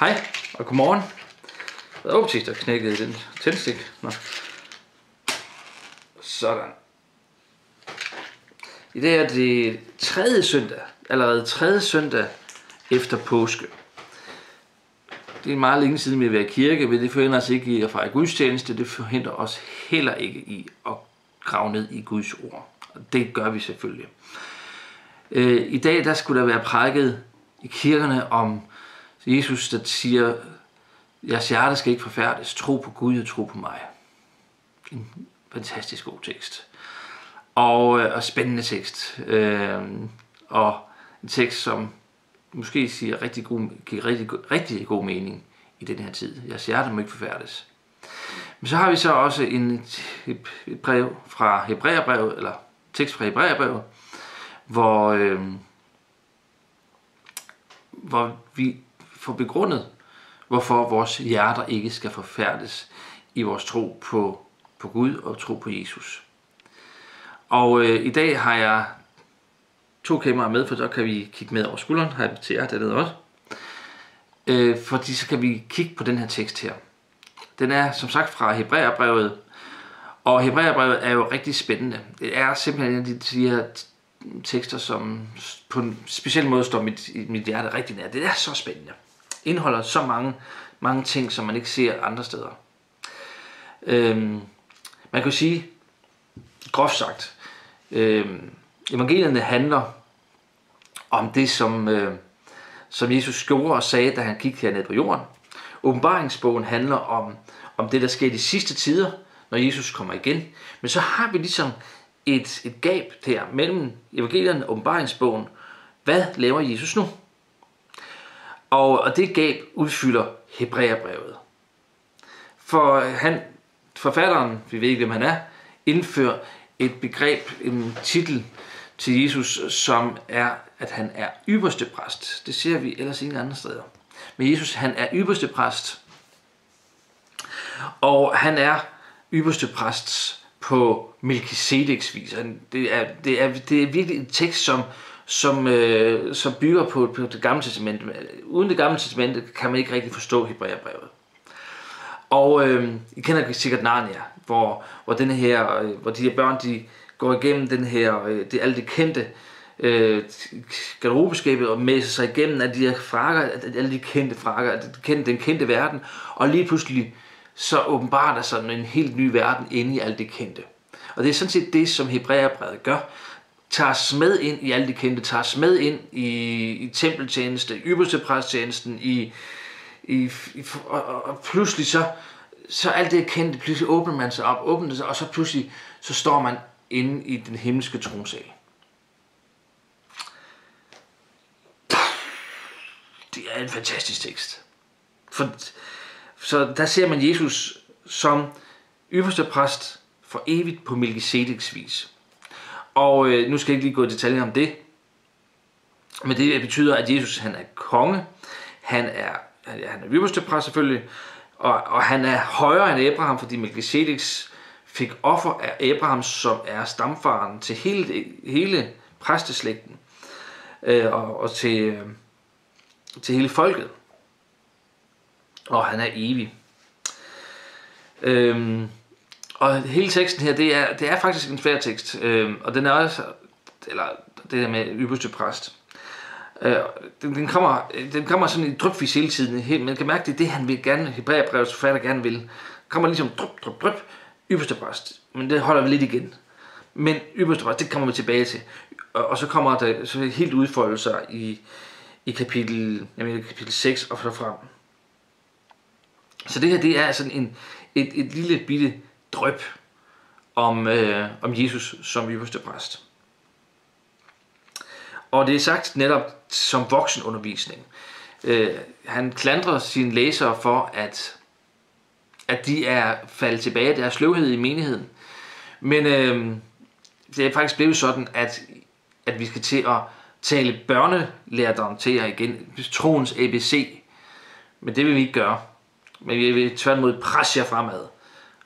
Hej og godmorgen. Åh, oh, der knækkede den tændstik. Nå. Sådan. I dag er det tredje søndag, allerede tredje søndag efter påske. Det er meget længe siden, vi har været i kirke, men det forhindrer os ikke i at fejre gudstjeneste. Det forhindrer os heller ikke i at grave ned i Guds ord. Og det gør vi selvfølgelig. Øh, I dag der skulle der være prækket i kirkerne om Jesus, der siger, jeres hjerte skal ikke forfærdes. Tro på Gud og tro på mig. En fantastisk god tekst. Og, øh, og spændende tekst. Øh, og en tekst, som måske siger rigtig god, giver rigtig, rigtig god mening i den her tid. Jeres hjerte må ikke forfærdes. Men så har vi så også en, et brev fra Hebræerbrevet, eller tekst fra Hebræerbrevet, hvor, øh, hvor vi få begrundet, hvorfor vores hjerter ikke skal forfærdes i vores tro på, på Gud og tro på Jesus. Og øh, i dag har jeg to kameraer med, for så kan vi kigge med over skulderen. Har jeg til jer dernede også. Øh, fordi så kan vi kigge på den her tekst her. Den er som sagt fra Hebræerbrevet, og Hebræerbrevet er jo rigtig spændende. Det er simpelthen en af de, de her tekster, som på en speciel måde står mit, mit hjerte rigtig nær. Det er så spændende. Indeholder så mange, mange ting, som man ikke ser andre steder. Øhm, man kan sige, groft sagt, øhm, evangelierne handler om det, som, øh, som Jesus gjorde og sagde, da han gik hernede på jorden. Åbenbaringsbogen handler om, om det, der sker i de sidste tider, når Jesus kommer igen. Men så har vi ligesom et, et gab der mellem evangelierne og åbenbaringsbogen. Hvad laver Jesus nu? Og, og det gab udfylder Hebræerbrevet. For han, forfatteren, vi ved ikke, hvem han er, indfører et begreb, en titel til Jesus, som er, at han er ypperste præst. Det ser vi ellers ingen andre steder. Men Jesus, han er ypperste præst. Og han er ypperste præst på Melchizedeks vis. Det er, det, er, det er virkelig en tekst, som, som, øh, som bygger på, på det gamle testament. Uden det gamle testament kan man ikke rigtig forstå Hebræerbrevet. Og øh, I kender sikkert Narnia, hvor, hvor, denne her, øh, hvor de her børn de går igennem den her, øh, det, alt det kendte øh, garderobeskabet og mæser sig igennem alle de her frakker, alle de kendte frakker, den kendte, den kendte verden, og lige pludselig så åbenbarer der sig en helt ny verden inde i alt det kendte. Og det er sådan set det, som Hebræerbrevet gør. Tager os med ind i alt det kendte, tager os med ind i, i tempeltjeneste, ypperste præsttjenesten, i, i, i, og, og pludselig så, så alt det kendte, pludselig åbner man sig op, åbner sig, og så pludselig så står man inde i den himmelske tronsal. Det er en fantastisk tekst. For, så der ser man Jesus som ypperste præst for evigt på Melchizedeks vis. Og øh, nu skal jeg ikke lige gå i detaljer om det. Men det betyder, at Jesus han er konge. Han er, han er ypperste præst selvfølgelig. Og, og han er højere end Abraham, fordi Melchizedeks fik offer af Abraham, som er stamfaren til hele, hele præsteslægten. Øh, og, og til, øh, til hele folket og han er evig. Øhm, og hele teksten her, det er, det er faktisk en svær tekst, øh, og den er også, eller det der med ypperste præst. Øh, den, den, kommer, den kommer sådan i drypvis hele tiden. Man kan mærke, det er det, han vil gerne, Hebræerbrevets forfatter gerne vil. kommer ligesom dryp, dryp, dryp, ypperste præst. Men det holder vi lidt igen. Men ypperste præst, det kommer vi tilbage til. Og, og så kommer der så helt udfoldelser i, i kapitel, jamen, kapitel 6 og så frem. Så det her, det er sådan en, et, et lille bitte drøb om, øh, om Jesus som ypperste præst. Og det er sagt netop som voksenundervisning. Øh, han klandrer sine læsere for, at, at de er faldet tilbage af deres sløvhed i menigheden. Men øh, det er faktisk blevet sådan, at, at vi skal til at tale børnelærdom til jer igen. Troens ABC. Men det vil vi ikke gøre. Men vi vil tværtimod presse jer fremad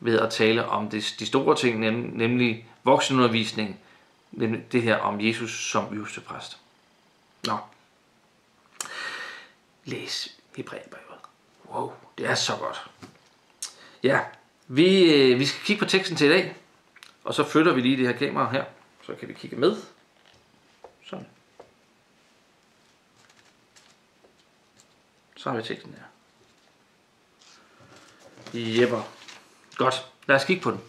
ved at tale om det, de store ting, nemlig voksenundervisning, nemlig det her om Jesus som øverste præst. Nå. Læs Hebræerbrevet. Wow, det er så godt. Ja, vi, øh, vi skal kigge på teksten til i dag. Og så flytter vi lige det her kamera her. Så kan vi kigge med. Sådan. Så har vi teksten her. Jepper. Godt. Lad os kigge på den.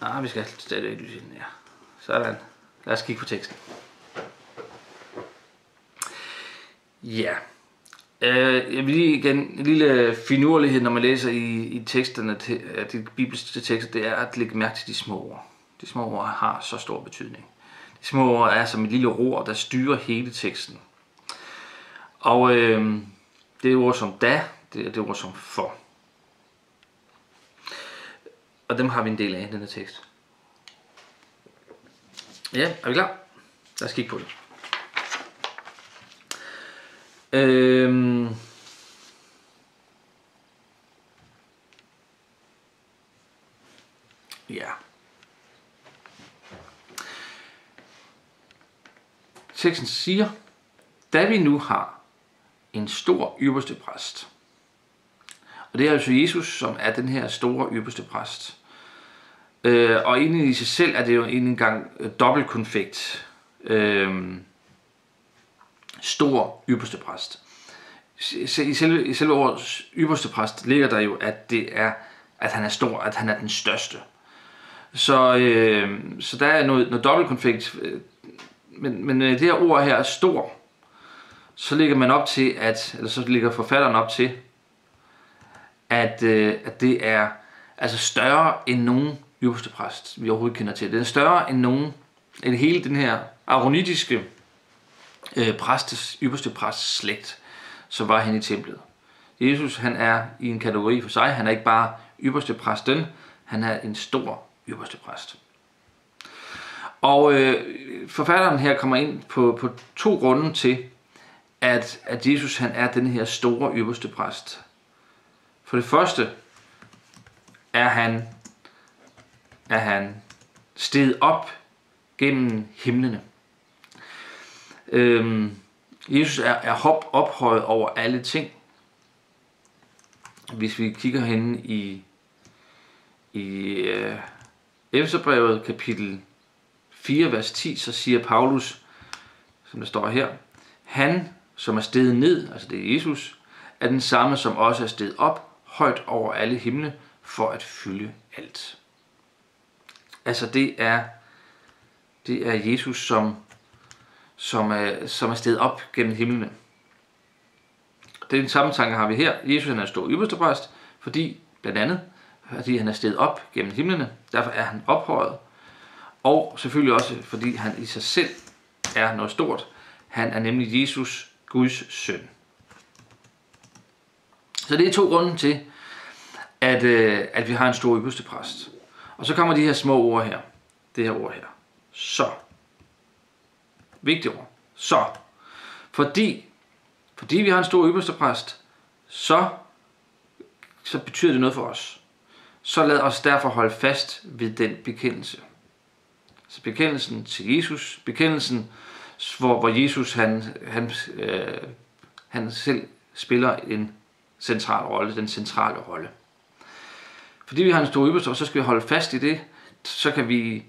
Ah, vi skal stadig lyse den her. Sådan. Lad os kigge på teksten. Ja. Øh, jeg vil lige igen, en lille finurlighed, når man læser i, i teksterne, til, øh, de bibelske tekster, det er at lægge mærke til de små ord. De små ord har så stor betydning. De små ord er som et lille ror, der styrer hele teksten. Og øh, det er ord som da, det er det ord som for. Og dem har vi en del af i denne tekst. Ja, er vi klar? Lad os kigge på det. Øhm. Ja. Teksten siger, da vi nu har en stor ypperste præst. Og det er altså Jesus, som er den her store ypperste præst. Øh, og egentlig i sig selv er det jo en gang øh, dobbeltkonfekt. Øh, stor ypperste præst. I selve, I selve ordets ypperste præst ligger der jo, at det er, at han er stor, at han er den største. Så, øh, så der er noget, noget dobbeltkonflikt. Øh, men, men øh, det her ord her stor, så ligger man op til, at, eller så ligger forfatteren op til, at, øh, at det er altså større end nogen ypperste præst, vi overhovedet kender til. Det er større end nogen, end hele den her aronitiske øh, præstes, ypperste præsts slægt, som var hen i templet. Jesus han er i en kategori for sig. Han er ikke bare ypperste præsten, han er en stor ypperste præst. Og øh, forfatteren her kommer ind på, på to grunde til, at, at Jesus han er den her store ypperste præst. For det første er han, er han steget op gennem himlene. Øhm, Jesus er, er hop ophøjet over alle ting. Hvis vi kigger hen i, i øh, Efterbrevet kapitel 4, vers 10, så siger Paulus, som der står her, han, som er steget ned, altså det er Jesus, er den samme, som også er steget op, højt over alle himle, for at fylde alt. Altså det er, det er Jesus, som som er, som er steget op gennem himlene. Det er den samme tanke har vi her. Jesus han er en stor ypperste præst, fordi blandt andet, fordi han er steget op gennem himlene. Derfor er han ophøjet. Og selvfølgelig også, fordi han i sig selv er noget stort. Han er nemlig Jesus, Guds søn. Så det er to grunde til, at, øh, at vi har en stor ypperste præst. Og så kommer de her små ord her. Det her ord her. Så vigtigt ord. Så. Fordi, fordi vi har en stor ypperste præst, så, så betyder det noget for os. Så lad os derfor holde fast ved den bekendelse. Så bekendelsen til Jesus, bekendelsen, hvor, hvor Jesus han, han, øh, han selv spiller en central rolle, den centrale rolle. Fordi vi har en stor ypperste, så skal vi holde fast i det, så kan vi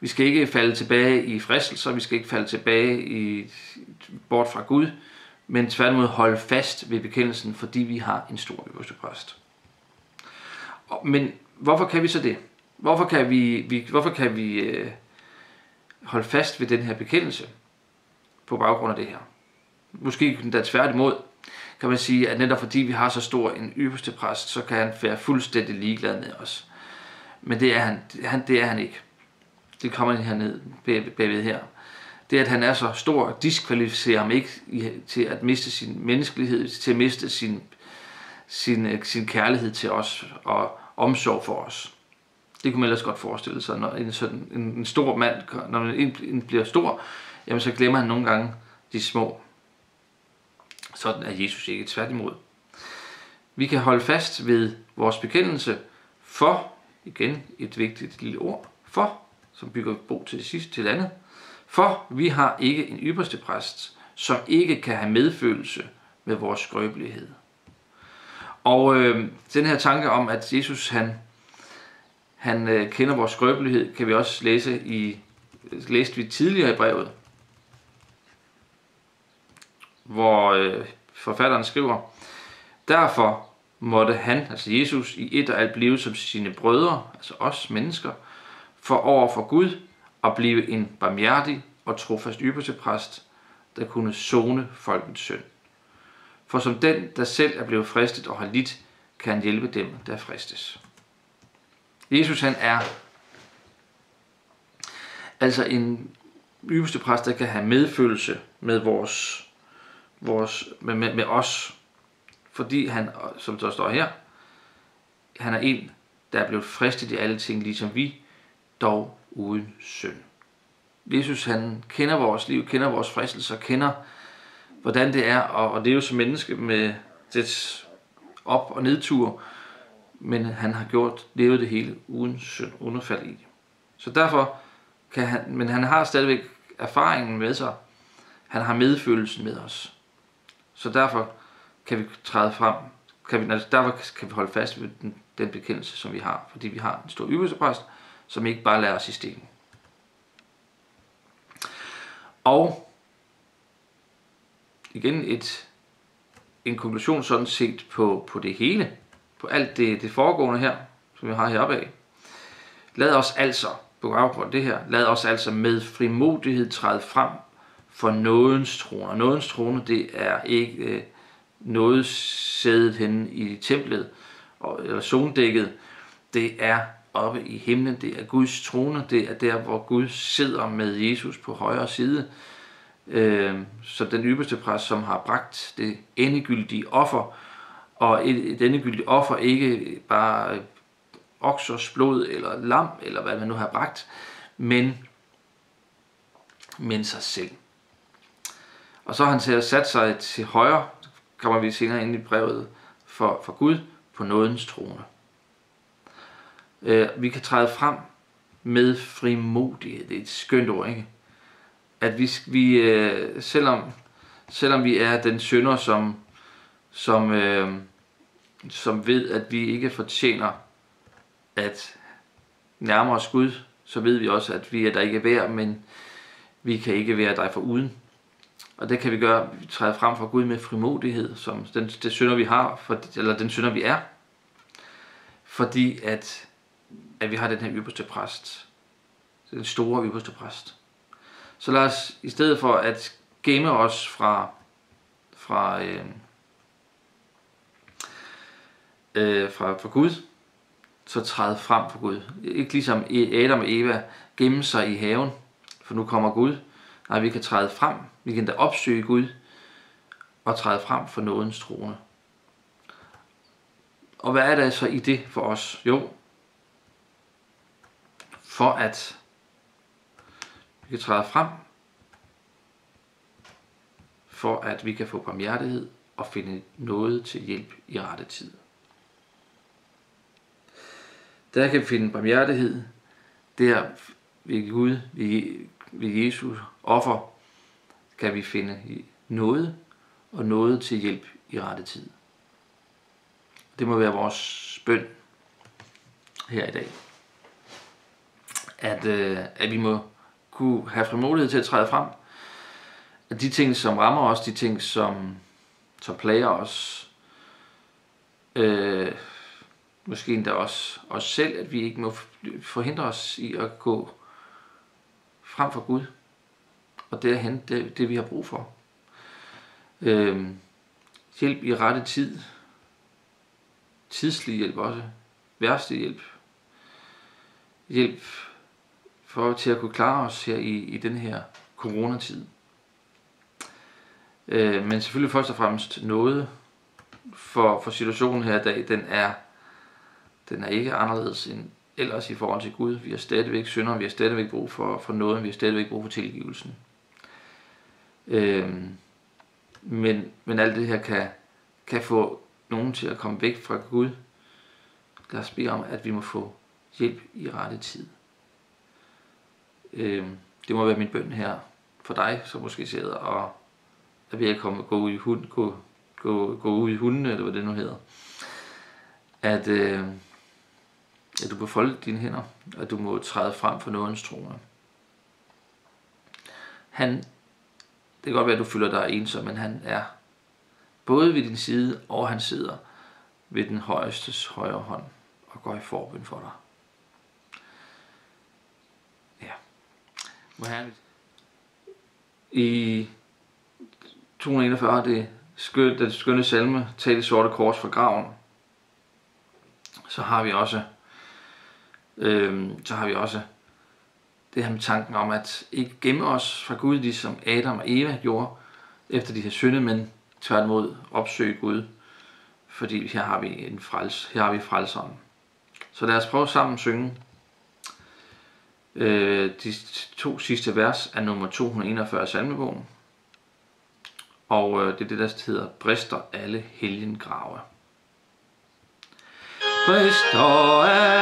vi skal ikke falde tilbage i fristelser, vi skal ikke falde tilbage i, bort fra Gud, men tværtimod holde fast ved bekendelsen, fordi vi har en stor øverste præst. Men hvorfor kan vi så det? Hvorfor kan vi, vi, hvorfor kan vi øh, holde fast ved den her bekendelse på baggrund af det her? Måske da tværtimod kan man sige, at netop fordi vi har så stor en ypperste præst, så kan han være fuldstændig ligeglad med os. Men det er han, han, det er han ikke det kommer herned bagved her, det er, at han er så stor, diskvalificerer ham ikke til at miste sin menneskelighed, til at miste sin, sin, øh, sin kærlighed til os og omsorg for os. Det kunne man ellers godt forestille sig, når en, sådan, en, en stor mand, når en, en bliver stor, jamen så glemmer han nogle gange de små. Sådan er Jesus ikke tværtimod. Vi kan holde fast ved vores bekendelse for, igen et vigtigt lille ord, for som bygger bo til sidst til andet. For vi har ikke en ypperste præst, som ikke kan have medfølelse med vores skrøbelighed. Og øh, den her tanke om, at Jesus han, han øh, kender vores skrøbelighed, kan vi også læse i læste vi tidligere i brevet, hvor øh, forfatteren skriver, Derfor måtte han, altså Jesus, i et og alt blive som sine brødre, altså os mennesker, for over for Gud at blive en barmhjertig og trofast ypperstepræst, der kunne zone folkets synd. For som den, der selv er blevet fristet og har lidt, kan han hjælpe dem, der fristes. Jesus han er altså en ypperste præst, der kan have medfølelse med vores, vores med, med, med os, fordi han, som der står her, han er en, der er blevet fristet i alle ting, ligesom vi, dog uden synd. Jesus han kender vores liv, kender vores fristelser, kender hvordan det er at, at leve som menneske med dets op- og nedtur, men han har gjort, levet det hele uden synd, underfald i. Så derfor kan han, men han har stadigvæk erfaringen med sig. Han har medfølelsen med os. Så derfor kan vi træde frem, kan vi, altså derfor kan vi holde fast ved den, den bekendelse, som vi har, fordi vi har en stor ypperstepræst, som ikke bare lader os i stikken. Og igen et, en konklusion sådan set på, på det hele, på alt det, det foregående her, som vi har heroppe af. Lad os altså, på baggrund af det her, lad os altså med frimodighed træde frem for nådens trone. Nådens trone, det er ikke øh, noget sædet henne i templet, eller zondækket. Det er oppe i himlen, det er Guds trone, det er der, hvor Gud sidder med Jesus på højre side. Øh, så den ypperste præst, som har bragt det endegyldige offer, og et, et endegyldigt offer ikke bare oksers blod eller lam, eller hvad man nu har bragt, men, men sig selv. Og så har han sat sig til højre, kommer vi senere ind i brevet, for, for Gud på nådens trone. Øh, vi kan træde frem med frimodighed. Det er et skønt ord, ikke? At vi, vi øh, selvom, selvom vi er den synder, som, som, øh, som ved, at vi ikke fortjener at nærme os Gud, så ved vi også, at vi er der ikke værd, men vi kan ikke være dig for uden. Og det kan vi gøre, vi træder frem for Gud med frimodighed, som den, det synder vi har, for, eller den synder vi er. Fordi at, at vi har den her ypperste præst. Den store ypperste præst. Så lad os, i stedet for at gemme os fra, fra, øh, øh, fra, fra Gud, så træde frem for Gud. Ikke ligesom Adam og Eva gemme sig i haven, for nu kommer Gud. Nej, vi kan træde frem. Vi kan da opsøge Gud og træde frem for nådens trone. Og hvad er der så i det for os? Jo, for at vi kan træde frem, for at vi kan få barmhjertighed og finde noget til hjælp i rette tid. Der kan vi finde barmhjertighed, der ved Gud, vi ved Jesus offer, kan vi finde noget og noget til hjælp i rette tid. Det må være vores bøn her i dag. At, øh, at vi må kunne have frimodighed til at træde frem. At de ting, som rammer os, de ting, som, som plager os, øh, måske endda også os selv, at vi ikke må forhindre os i at gå frem for Gud, og derhen det, det vi har brug for. Øh, hjælp i rette tid, tidslig hjælp også, værste hjælp, hjælp for til at kunne klare os her i, i den her coronatid. Øh, men selvfølgelig først og fremmest noget for, for situationen her i dag, den er den er ikke anderledes end ellers i forhold til Gud. Vi har stadigvæk synder, vi har stadigvæk brug for, for noget, vi har stadigvæk brug for tilgivelsen. Øhm, men, men alt det her kan, kan få nogen til at komme væk fra Gud. Lad os bede om, at vi må få hjælp i rette tid. Øhm, det må være min bøn her for dig, som måske sidder og, er ved at komme, gå, ud i hund, gå, gå, gå ud i hunden, eller hvad det nu hedder, at, øh, at du må folde dine hænder, og du må træde frem for nådens trone. Han, det kan godt være, at du føler dig ensom, men han er både ved din side, og han sidder ved den højestes højre hånd og går i forbøn for dig. Ja. Hvor herligt. I 241, det skøn, den skønne salme, Tag det sorte kors fra graven, så har vi også, øh, så har vi også det her med tanken om at ikke gemme os fra Gud, ligesom Adam og Eva gjorde efter de her synde, men tværtimod opsøge Gud, fordi her har vi en frels, her har vi frelseren. Så lad os prøve sammen at synge øh, de to sidste vers af nummer 241 af salmebogen. Og øh, det er det, der hedder Brister alle helgengrave. Brister alle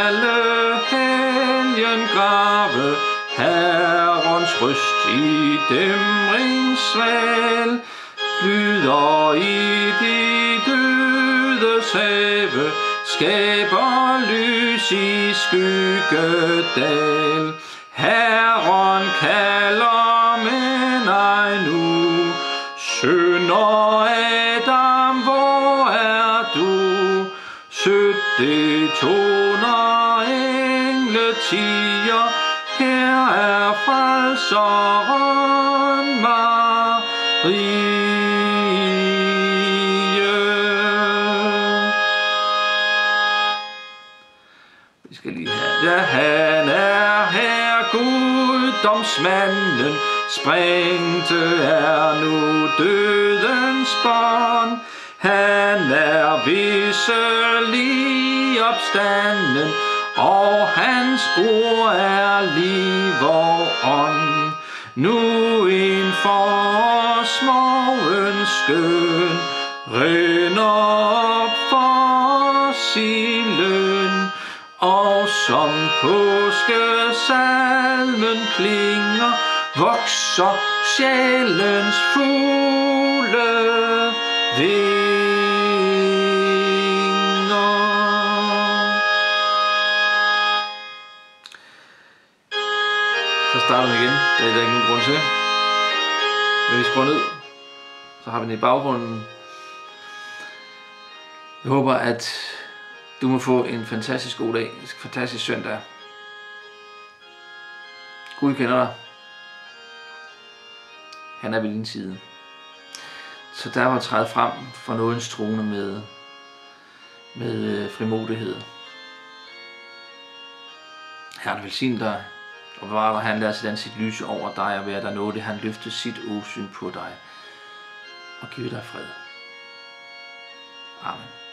helgengrave, Herrens røst i dæmringsval, lyder i de dødes have, skaber lys i skyggedal. Herren kalder, men ej nu, sønder Adam, hvor er du? Sødt det tog siger, her er frelseren Marie. Vi skal lige have, ja, han er her, guddomsmanden, sprængte er nu dødens barn. Han er visselig opstanden, og hans ord er liv og ånd. Nu en forårsmorgen skøn, rinder op for silen, og som påskesalmen klinger, vokser sjælens fugle ved. Det er der ikke nogen grund til. Men vi skruer ned. Så har vi den i baggrunden. Jeg håber, at du må få en fantastisk god dag. En fantastisk søndag. Gud kender dig. Han er ved din side. Så der var træde frem for nådens trone med, med øh, frimodighed. Herren velsigne dig, og bevarer han lader sit ansigt lyse over dig, og være der nåde, han løfter sit osyn på dig, og giver dig fred. Amen.